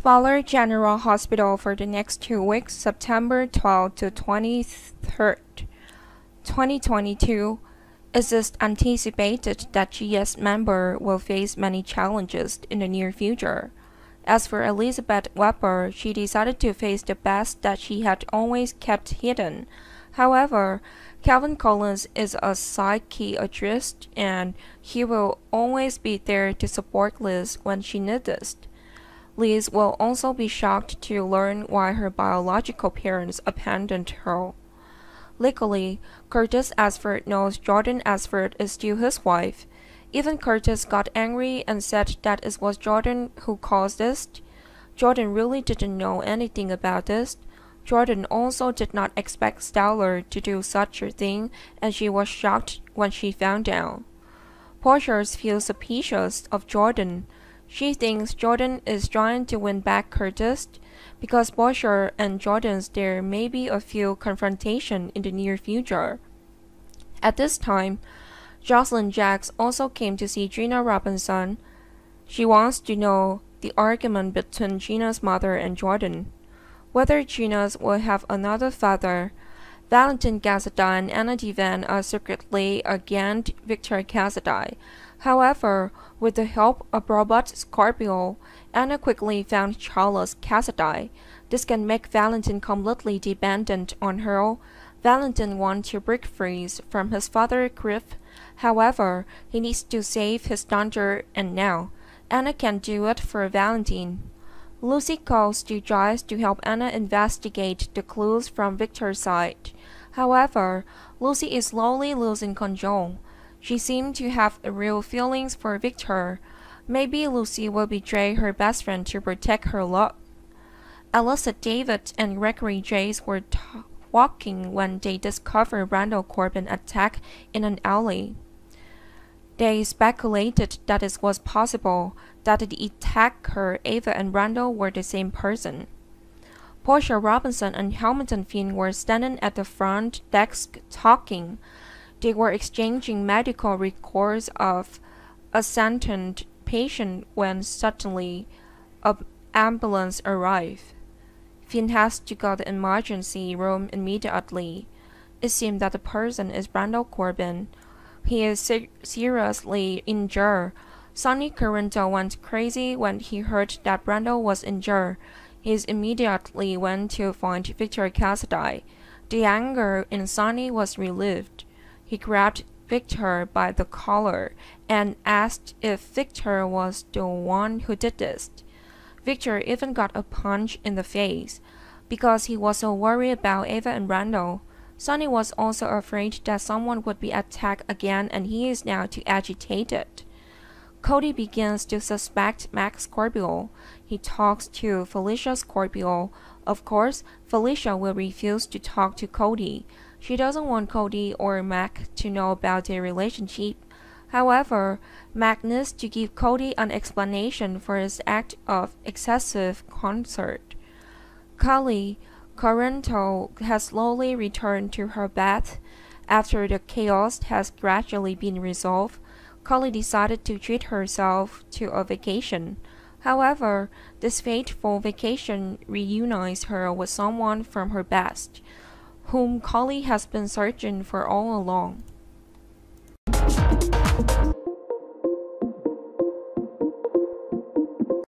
Spaulding General Hospital for the next two weeks, September 12 to 23, 2022. It is anticipated that GS member will face many challenges in the near future. As for Elizabeth Webber, she decided to face the best that she had always kept hidden. However, Kevin Collins is a psychiatrist and he will always be there to support Liz when she needs it. Liz will also be shocked to learn why her biological parents abandoned her. Legally, Curtis Ashford knows Jordan Ashford is still his wife. Even Curtis got angry and said that it was Jordan who caused this. Jordan really didn't know anything about this. Jordan also did not expect Stella to do such a thing, and she was shocked when she found out. Portia feels suspicious of Jordan. She thinks Jordan is trying to win back Curtis. Because Portia and Jordan's there may be a few confrontation in the near future. At this time, Jocelyn Jacks also came to see Trina Robinson. She wants to know the argument between Trina's mother and Jordan. Whether Trina's will have another father. Valentin Cassadine and Anna Devane are secretly against Victor Cassadine. However, with the help of Robert Scorpio, Anna quickly found Charlotte Cassadine. This can make Valentin completely dependent on her. Valentin wants to break free from his father Griff. However, he needs to save his daughter and now. Anna can do it for Valentin. Lucy calls to Joyce to help Anna investigate the clues from Victor's side. However, Lucy is slowly losing control. She seems to have real feelings for Victor. Maybe Lucy will betray her best friend to protect her love. Alexis Davis and Gregory Chase were walking when they discovered Randall Corbin attacked in an alley. They speculated that it was possible that the attacker Ava and Randall were the same person. Portia Robinson and Hamilton Finn were standing at the front desk talking. They were exchanging medical records of a sentenced patient when suddenly an ambulance arrived. Finn has to go to the emergency room immediately. It seems that the person is Randall Corbin. He is ser seriously injured. Sonny Corinthos went crazy when he heard that Randall was injured. He immediately went to find Victor Cassadine. The anger in Sonny was relieved. He grabbed Victor by the collar and asked if Victor was the one who did this. Victor even got a punch in the face. Because he was so worried about Ava and Randall, Sonny was also afraid that someone would be attacked again and he is now too agitated. Cody begins to suspect Mac Scorpio. He talks to Felicia Scorpio. Of course, Felicia will refuse to talk to Cody. She doesn't want Cody or Mac to know about their relationship. However, Mac needs to give Cody an explanation for his act of excessive concert. Carly Corinthos has slowly returned to her bath. After the chaos has gradually been resolved, Carly decided to treat herself to a vacation. However, this fateful vacation reunites her with someone from her past whom Carly has been searching for all along.